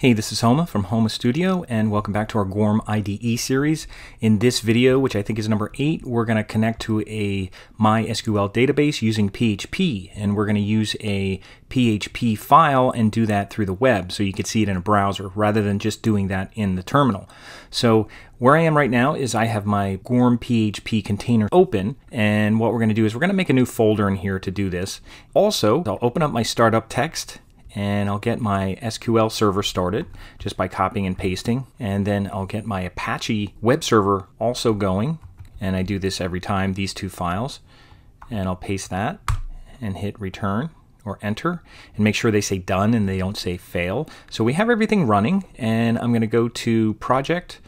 Hey, this is Homa from Homa Studio, and welcome back to our Goorm IDE series. In this video, which I think is number 8, we're going to connect to a MySQL database using PHP, and we're going to use a PHP file and do that through the web, so you can see it in a browser, rather than just doing that in the terminal. So where I am right now is I have my Goorm PHP container open, and what we're going to do is we're going to make a new folder in here to do this. Also, I'll open up my startup text, and I'll get my SQL server started just by copying and pasting and then I'll get my Apache web server also going and I do this every time these two files and I'll paste that and hit return or enter and make sure they say done and they don't say fail. So we have everything running and I'm going to go to project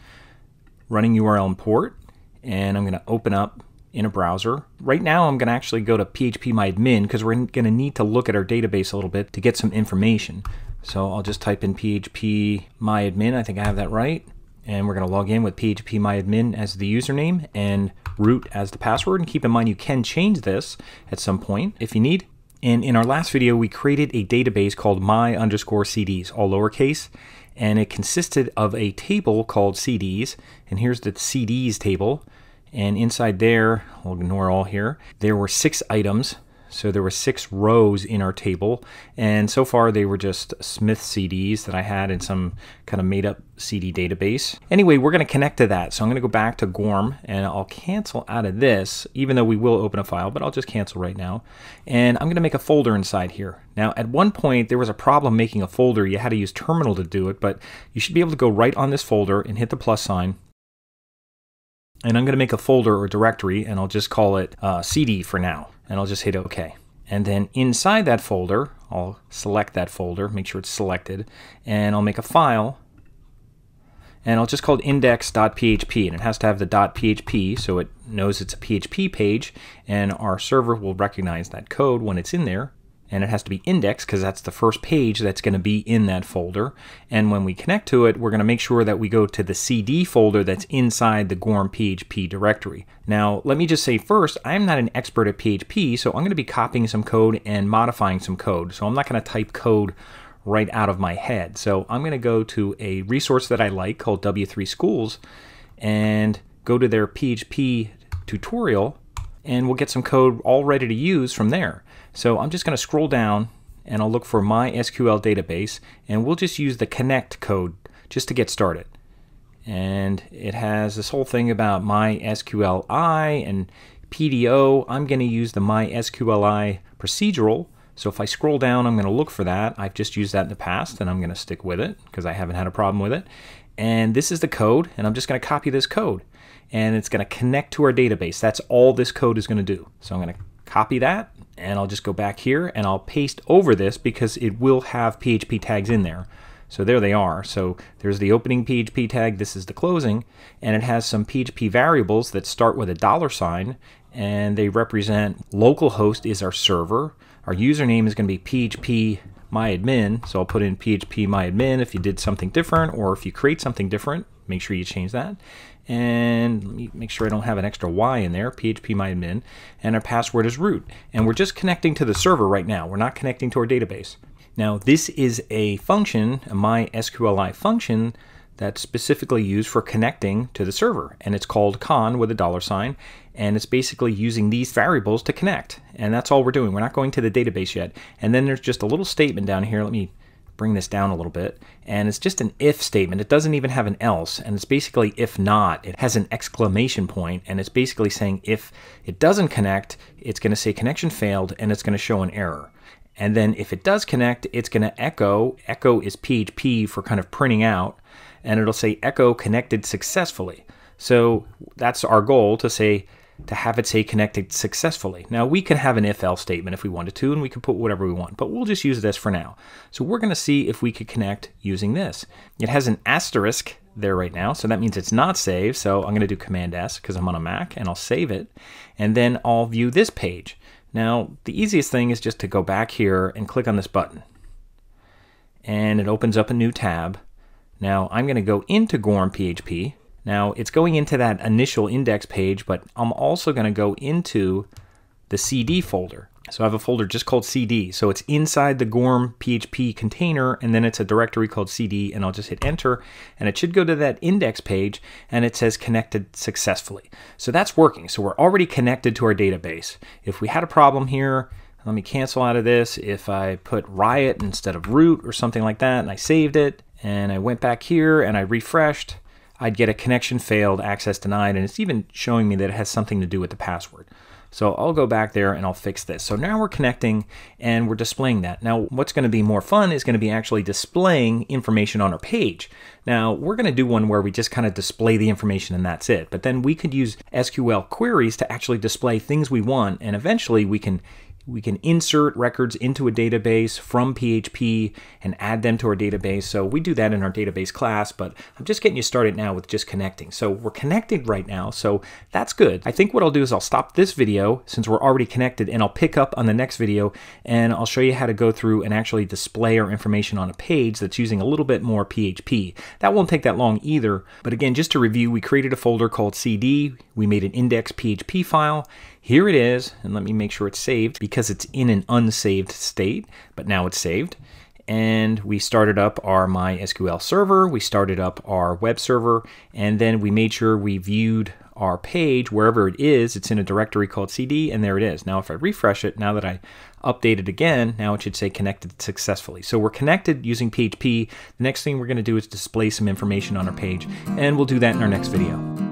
running URL import and I'm going to open up in a browser. Right now, I'm going to actually go to phpMyAdmin because we're going to need to look at our database a little bit to get some information. So I'll just type in phpMyAdmin. I think I have that right. And we're going to log in with phpMyAdmin as the username and root as the password. And keep in mind, you can change this at some point if you need. And in our last video, we created a database called my underscore CDs, all lowercase. And it consisted of a table called CDs. And here's the CDs table. And inside there, we'll ignore all here, there were six items. So there were six rows in our table. And so far they were just Smith CDs that I had in some kind of made up CD database. Anyway, we're going to connect to that. So I'm going to go back to Goorm and I'll cancel out of this, even though we will open a file, but I'll just cancel right now. And I'm going to make a folder inside here. Now, at one point, there was a problem making a folder. You had to use terminal to do it, but you should be able to go right on this folder and hit the plus sign and I'm going to make a folder or directory and I'll just call it uh, CD for now. And I'll just hit OK. And then inside that folder, I'll select that folder, make sure it's selected, and I'll make a file. And I'll just call it index.php and it has to have the .php so it knows it's a PHP page and our server will recognize that code when it's in there and it has to be indexed because that's the first page that's going to be in that folder. And when we connect to it, we're going to make sure that we go to the CD folder that's inside the Goorm PHP directory. Now, let me just say first, I'm not an expert at PHP, so I'm going to be copying some code and modifying some code. So I'm not going to type code right out of my head. So I'm going to go to a resource that I like called W3 Schools and go to their PHP tutorial and we'll get some code all ready to use from there. So I'm just going to scroll down and I'll look for MySQL database and we'll just use the connect code just to get started. And it has this whole thing about MySQLi and PDO. I'm going to use the MySQLi procedural. So if I scroll down, I'm going to look for that. I've just used that in the past and I'm going to stick with it because I haven't had a problem with it. And this is the code and I'm just going to copy this code and it's going to connect to our database. That's all this code is going to do. So I'm going to copy that and I'll just go back here and I'll paste over this because it will have PHP tags in there. So there they are. So there's the opening PHP tag, this is the closing, and it has some PHP variables that start with a dollar sign and they represent localhost is our server. Our username is going to be PHP myadmin, so I'll put in PHP myadmin if you did something different or if you create something different, make sure you change that and let me make sure I don't have an extra Y in there, PHP myadmin. and our password is root. And we're just connecting to the server right now. We're not connecting to our database. Now, this is a function, a MySQLi function, that's specifically used for connecting to the server. And it's called con with a dollar sign. And it's basically using these variables to connect. And that's all we're doing. We're not going to the database yet. And then there's just a little statement down here. Let me bring this down a little bit. And it's just an if statement. It doesn't even have an else. And it's basically if not. It has an exclamation point, And it's basically saying if it doesn't connect, it's going to say connection failed and it's going to show an error. And then if it does connect, it's going to echo. Echo is PHP for kind of printing out. And it'll say echo connected successfully. So that's our goal to say to have it say connected successfully. Now we can have an if else statement if we wanted to and we can put whatever we want, but we'll just use this for now. So we're going to see if we could connect using this. It has an asterisk there right now, so that means it's not saved. So I'm going to do Command S because I'm on a Mac and I'll save it and then I'll view this page. Now the easiest thing is just to go back here and click on this button and it opens up a new tab. Now I'm going to go into Goorm PHP now it's going into that initial index page, but I'm also going to go into the CD folder. So I have a folder just called CD. So it's inside the Goorm PHP container, and then it's a directory called CD, and I'll just hit enter, and it should go to that index page, and it says connected successfully. So that's working. So we're already connected to our database. If we had a problem here, let me cancel out of this. If I put riot instead of root or something like that, and I saved it, and I went back here and I refreshed, I'd get a connection failed, access denied, and it's even showing me that it has something to do with the password. So I'll go back there and I'll fix this. So now we're connecting and we're displaying that. Now what's going to be more fun is going to be actually displaying information on our page. Now we're going to do one where we just kind of display the information and that's it. But then we could use SQL queries to actually display things we want and eventually we can we can insert records into a database from PHP and add them to our database. So we do that in our database class, but I'm just getting you started now with just connecting. So we're connected right now, so that's good. I think what I'll do is I'll stop this video since we're already connected and I'll pick up on the next video and I'll show you how to go through and actually display our information on a page that's using a little bit more PHP. That won't take that long either, but again, just to review, we created a folder called CD, we made an index PHP file, here it is, and let me make sure it's saved because it's in an unsaved state, but now it's saved. And we started up our MySQL server, we started up our web server, and then we made sure we viewed our page wherever it is. It's in a directory called CD, and there it is. Now, if I refresh it, now that I update it again, now it should say connected successfully. So we're connected using PHP. The next thing we're going to do is display some information on our page, and we'll do that in our next video.